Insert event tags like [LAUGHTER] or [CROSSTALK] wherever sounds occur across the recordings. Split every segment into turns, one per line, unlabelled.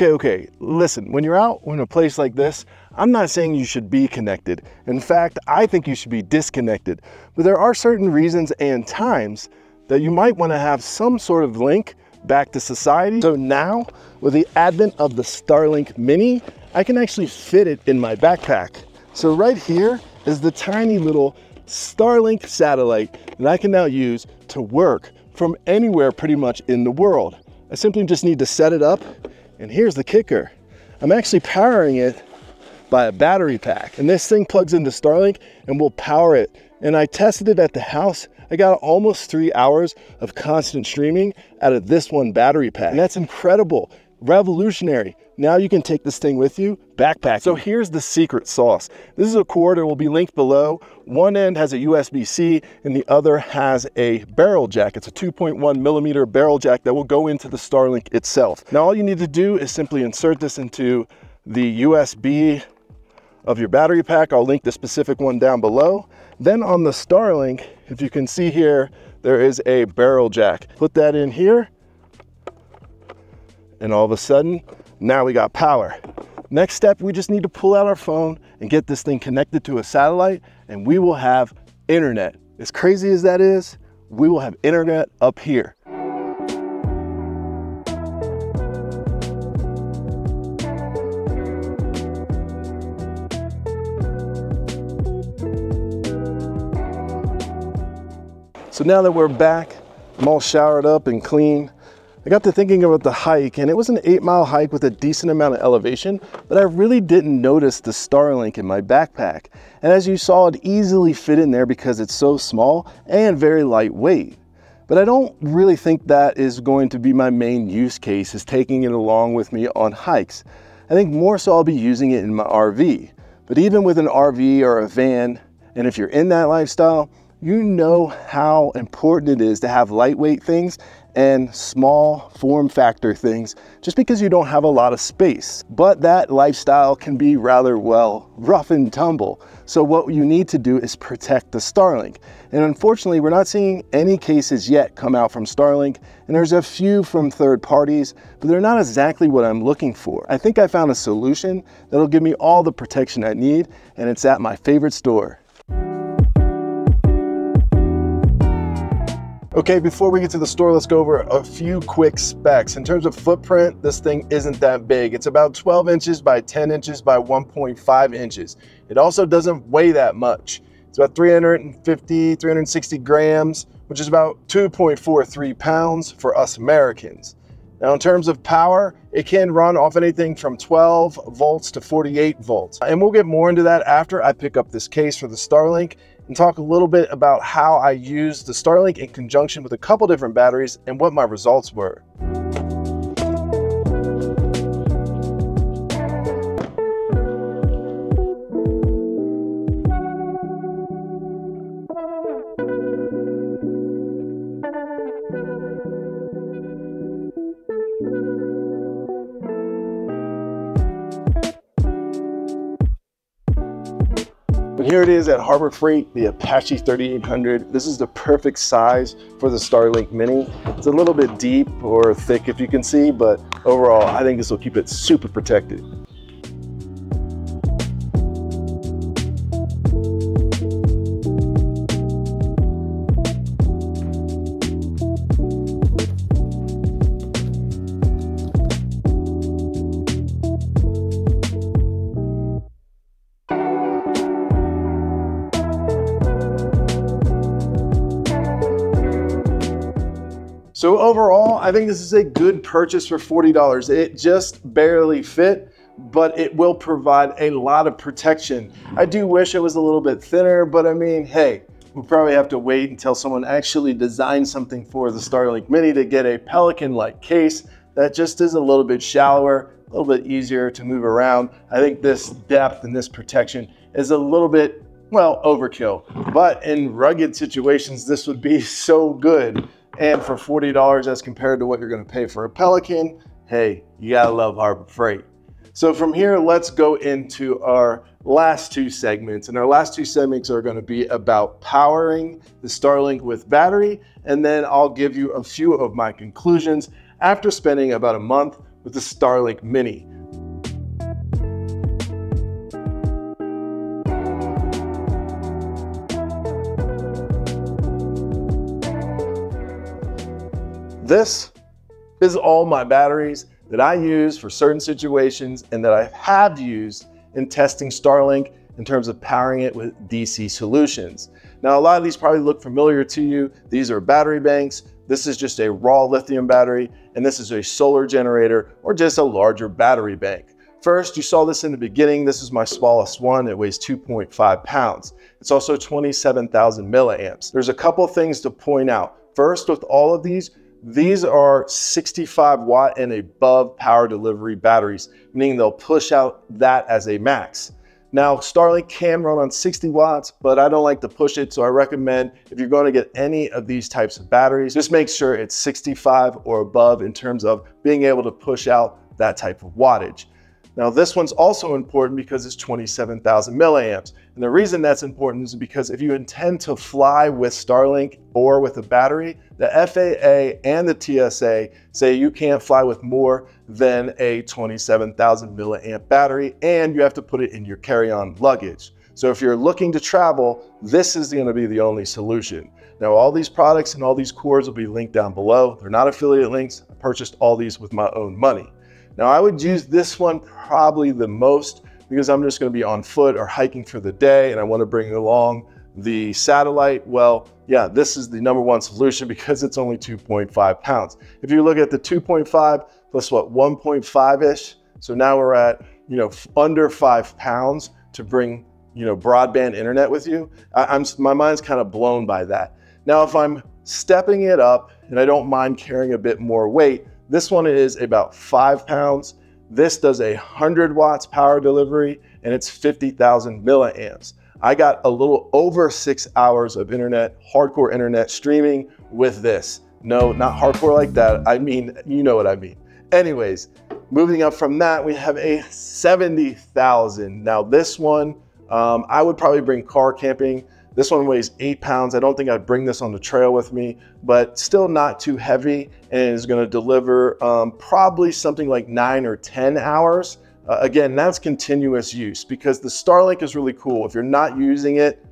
Okay, okay, listen, when you're out in a place like this, I'm not saying you should be connected. In fact, I think you should be disconnected. But there are certain reasons and times that you might want to have some sort of link back to society. So now, with the advent of the Starlink Mini, I can actually fit it in my backpack. So right here is the tiny little Starlink satellite that I can now use to work from anywhere pretty much in the world. I simply just need to set it up and here's the kicker. I'm actually powering it by a battery pack and this thing plugs into Starlink and will power it. And I tested it at the house. I got almost three hours of constant streaming out of this one battery pack. And that's incredible, revolutionary. Now you can take this thing with you, backpack. So here's the secret sauce. This is a cord, it will be linked below. One end has a USB-C and the other has a barrel jack. It's a 2.1 millimeter barrel jack that will go into the Starlink itself. Now all you need to do is simply insert this into the USB of your battery pack. I'll link the specific one down below. Then on the Starlink, if you can see here, there is a barrel jack. Put that in here and all of a sudden now we got power. Next step, we just need to pull out our phone and get this thing connected to a satellite and we will have internet. As crazy as that is, we will have internet up here. So now that we're back, I'm all showered up and clean. I got to thinking about the hike and it was an eight mile hike with a decent amount of elevation, but I really didn't notice the Starlink in my backpack. And as you saw, it easily fit in there because it's so small and very lightweight. But I don't really think that is going to be my main use case is taking it along with me on hikes. I think more so I'll be using it in my RV. But even with an RV or a van, and if you're in that lifestyle, you know how important it is to have lightweight things and small form factor things just because you don't have a lot of space. But that lifestyle can be rather, well, rough and tumble. So what you need to do is protect the Starlink. And unfortunately, we're not seeing any cases yet come out from Starlink, and there's a few from third parties, but they're not exactly what I'm looking for. I think I found a solution that'll give me all the protection I need, and it's at my favorite store. Okay, before we get to the store, let's go over a few quick specs. In terms of footprint, this thing isn't that big. It's about 12 inches by 10 inches by 1.5 inches. It also doesn't weigh that much. It's about 350, 360 grams, which is about 2.43 pounds for us Americans. Now, in terms of power, it can run off anything from 12 volts to 48 volts. And we'll get more into that after I pick up this case for the Starlink and talk a little bit about how I used the Starlink in conjunction with a couple different batteries and what my results were. Here it is at Harbor Freight, the Apache 3800. This is the perfect size for the Starlink Mini. It's a little bit deep or thick if you can see, but overall, I think this will keep it super protected. So overall, I think this is a good purchase for $40. It just barely fit, but it will provide a lot of protection. I do wish it was a little bit thinner, but I mean, hey, we'll probably have to wait until someone actually designs something for the Starlink Mini to get a Pelican-like case that just is a little bit shallower, a little bit easier to move around. I think this depth and this protection is a little bit, well, overkill. But in rugged situations, this would be [LAUGHS] so good. And for $40 as compared to what you're gonna pay for a Pelican, hey, you gotta love Harbor Freight. So from here, let's go into our last two segments. And our last two segments are gonna be about powering the Starlink with battery. And then I'll give you a few of my conclusions after spending about a month with the Starlink Mini. This is all my batteries that I use for certain situations and that I have used in testing Starlink in terms of powering it with DC solutions. Now, a lot of these probably look familiar to you. These are battery banks. This is just a raw lithium battery, and this is a solar generator or just a larger battery bank. First, you saw this in the beginning. This is my smallest one. It weighs 2.5 pounds. It's also 27,000 milliamps. There's a couple things to point out. First, with all of these, these are 65 watt and above power delivery batteries, meaning they'll push out that as a max. Now, Starlink can run on 60 watts, but I don't like to push it. So I recommend if you're going to get any of these types of batteries, just make sure it's 65 or above in terms of being able to push out that type of wattage. Now this one's also important because it's 27,000 milliamps. And the reason that's important is because if you intend to fly with Starlink or with a battery, the FAA and the TSA say you can't fly with more than a 27,000 milliamp battery and you have to put it in your carry-on luggage. So if you're looking to travel, this is gonna be the only solution. Now all these products and all these cords will be linked down below. They're not affiliate links. I purchased all these with my own money. Now I would use this one probably the most because I'm just gonna be on foot or hiking for the day and I wanna bring along the satellite. Well, yeah, this is the number one solution [LAUGHS] because it's only 2.5 pounds. If you look at the 2.5 plus what, 1.5-ish, so now we're at, you know, under five pounds to bring, you know, broadband internet with you. I, am my mind's kind of blown by that. Now, if I'm stepping it up and I don't mind carrying a bit more weight, this one is about five pounds. This does a 100 watts power delivery and it's 50,000 milliamps. I got a little over six hours of internet, hardcore internet streaming with this. No, not hardcore like that. I mean, you know what I mean. Anyways, moving up from that, we have a 70,000. Now this one, um, I would probably bring car camping. This one weighs eight pounds. I don't think I'd bring this on the trail with me, but still not too heavy and is gonna deliver um, probably something like nine or 10 hours. Uh, again, that's continuous use because the Starlink is really cool. If you're not using it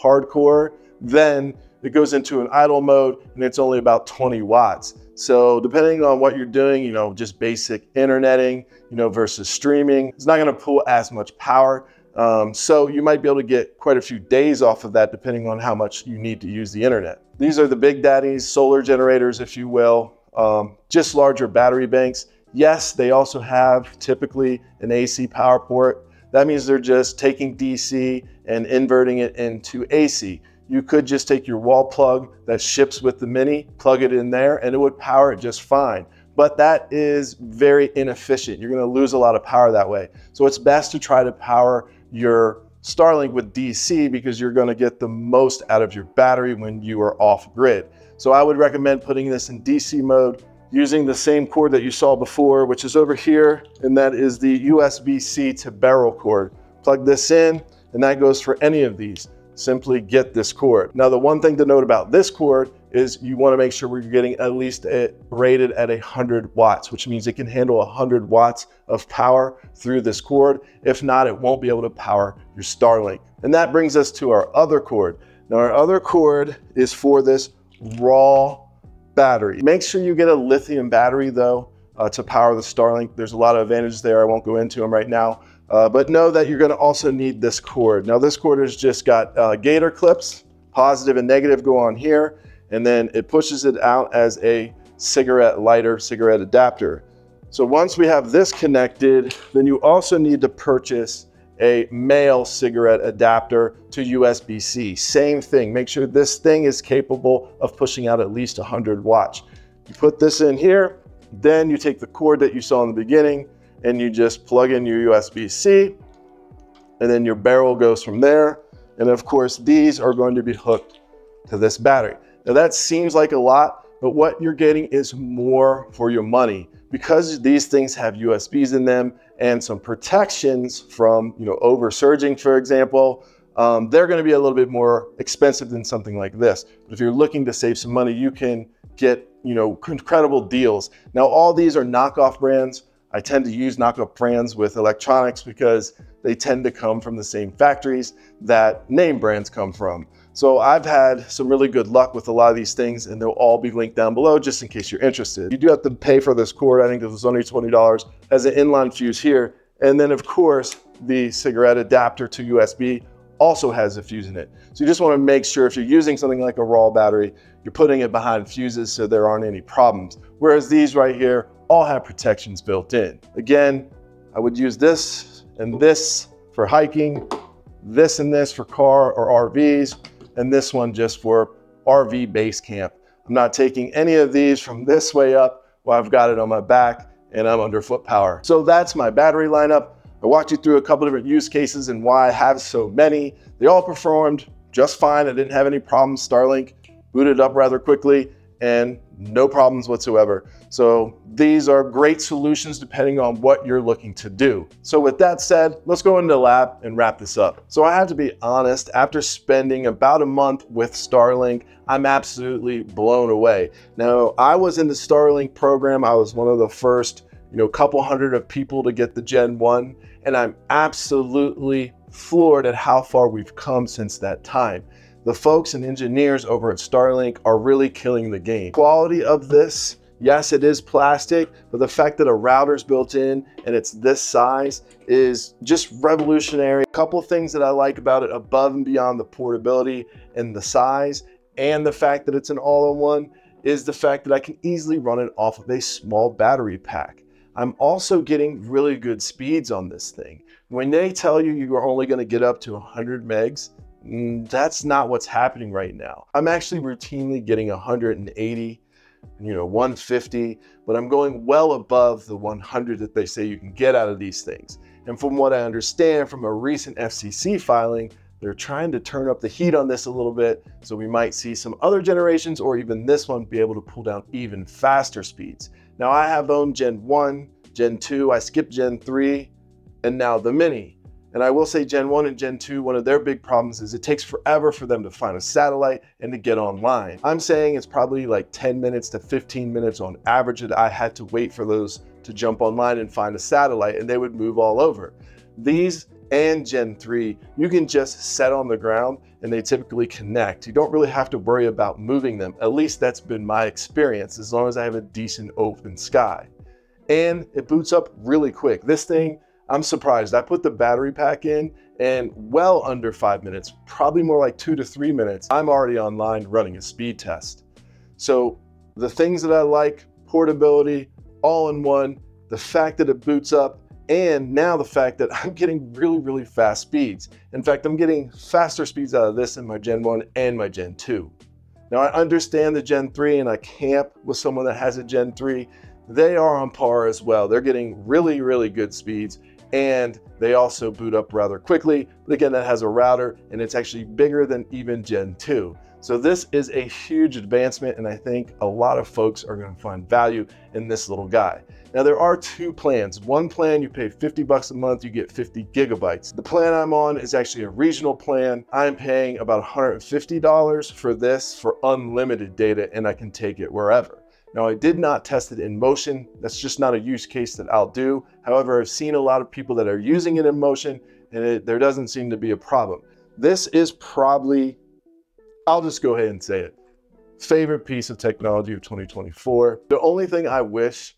hardcore, then it goes into an idle mode and it's only about 20 watts. So depending on what you're doing, you know, just basic interneting, you know, versus streaming, it's not gonna pull as much power. Um, so you might be able to get quite a few days off of that depending on how much you need to use the internet. These are the big daddies, solar generators, if you will, um, just larger battery banks. Yes, they also have typically an AC power port. That means they're just taking DC and inverting it into AC. You could just take your wall plug that ships with the Mini, plug it in there, and it would power it just fine but that is very inefficient. You're gonna lose a lot of power that way. So it's best to try to power your Starlink with DC because you're gonna get the most out of your battery when you are off grid. So I would recommend putting this in DC mode using the same cord that you saw before, which is over here, and that is the USB-C to barrel cord. Plug this in, and that goes for any of these. Simply get this cord. Now, the one thing to note about this cord is you wanna make sure we're getting at least rated at 100 watts, which means it can handle 100 watts of power through this cord. If not, it won't be able to power your Starlink. And that brings us to our other cord. Now our other cord is for this raw battery. Make sure you get a lithium battery though uh, to power the Starlink. There's a lot of advantages there. I won't go into them right now. Uh, but know that you're gonna also need this cord. Now this cord has just got uh, gator clips, positive and negative go on here and then it pushes it out as a cigarette lighter, cigarette adapter. So once we have this connected, then you also need to purchase a male cigarette adapter to USB-C. Same thing, make sure this thing is capable of pushing out at least 100 watts. You put this in here, then you take the cord that you saw in the beginning and you just plug in your USB-C and then your barrel goes from there. And of course, these are going to be hooked to this battery. Now that seems like a lot, but what you're getting is more for your money because these things have USBs in them and some protections from, you know, over surging, for example, um, they're going to be a little bit more expensive than something like this. But if you're looking to save some money, you can get, you know, incredible deals. Now, all these are knockoff brands. I tend to use knockoff brands with electronics because they tend to come from the same factories that name brands come from. So I've had some really good luck with a lot of these things and they'll all be linked down below just in case you're interested. You do have to pay for this cord. I think it was only $20 as an inline fuse here. And then of course, the cigarette adapter to USB also has a fuse in it. So you just wanna make sure if you're using something like a raw battery, you're putting it behind fuses so there aren't any problems. Whereas these right here all have protections built in. Again, I would use this and this for hiking, this and this for car or RVs, and this one just for RV base camp. I'm not taking any of these from this way up while I've got it on my back and I'm under foot power. So that's my battery lineup. I walked you through a couple different use cases and why I have so many. They all performed just fine. I didn't have any problems. Starlink booted up rather quickly and no problems whatsoever. So these are great solutions depending on what you're looking to do. So with that said, let's go into the lab and wrap this up. So I have to be honest, after spending about a month with Starlink, I'm absolutely blown away. Now, I was in the Starlink program. I was one of the first, you know, couple hundred of people to get the Gen 1, and I'm absolutely floored at how far we've come since that time. The folks and engineers over at Starlink are really killing the game. Quality of this, yes, it is plastic, but the fact that a router's built in and it's this size is just revolutionary. A couple things that I like about it above and beyond the portability and the size and the fact that it's an all-in-one is the fact that I can easily run it off of a small battery pack. I'm also getting really good speeds on this thing. When they tell you you are only gonna get up to 100 megs, Mm, that's not what's happening right now. I'm actually routinely getting 180, you know, 150, but I'm going well above the 100 that they say you can get out of these things. And from what I understand from a recent FCC filing, they're trying to turn up the heat on this a little bit, so we might see some other generations or even this one be able to pull down even faster speeds. Now I have owned Gen 1, Gen 2, I skipped Gen 3, and now the Mini. And I will say Gen 1 and Gen 2, one of their big problems is it takes forever for them to find a satellite and to get online. I'm saying it's probably like 10 minutes to 15 minutes on average that I had to wait for those to jump online and find a satellite and they would move all over. These and Gen 3, you can just set on the ground and they typically connect. You don't really have to worry about moving them. At least that's been my experience as long as I have a decent open sky. And it boots up really quick. This thing, I'm surprised. I put the battery pack in and well under five minutes, probably more like two to three minutes, I'm already online running a speed test. So the things that I like, portability, all in one, the fact that it boots up, and now the fact that [LAUGHS] I'm getting really, really fast speeds. In fact, I'm getting faster speeds out of this in my Gen 1 and my Gen 2. Now I understand the Gen 3 and I camp with someone that has a Gen 3. They are on par as well. They're getting really, really good speeds and they also boot up rather quickly. But again, that has a router and it's actually bigger than even Gen 2. So this is a huge advancement and I think a lot of folks are gonna find value in this little guy. Now there are two plans. One plan, you pay 50 bucks a month, you get 50 gigabytes. The plan I'm on is actually a regional plan. I'm paying about $150 for this for unlimited data and I can take it wherever. Now I did not test it in motion. That's just not a use case that I'll do. However, I've seen a lot of people that are using it in motion and it, there doesn't seem to be a problem. This is probably, I'll just go ahead and say it, favorite piece of technology of 2024. The only thing I wish,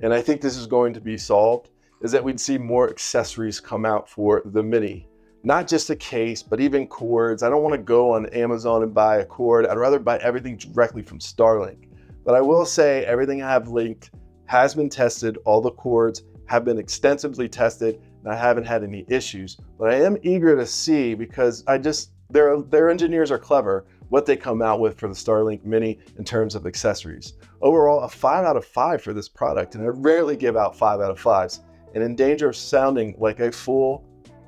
and I think this is going to be solved, is that we'd see more accessories come out for the Mini. Not just a case, but even cords. I don't want to go on Amazon and buy a cord. I'd rather buy everything directly from Starlink. But I will say everything I have linked has been tested. All the cords have been extensively tested and I haven't had any issues. But I am eager to see because I just, their, their engineers are clever what they come out with for the Starlink Mini in terms of accessories. Overall, a five out of five for this product, and I rarely give out five out of fives. And in danger of sounding like a fool,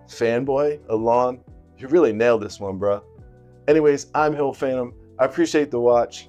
fanboy, Elon, you really nailed this one, bruh. Anyways, I'm Hill Phantom. I appreciate the watch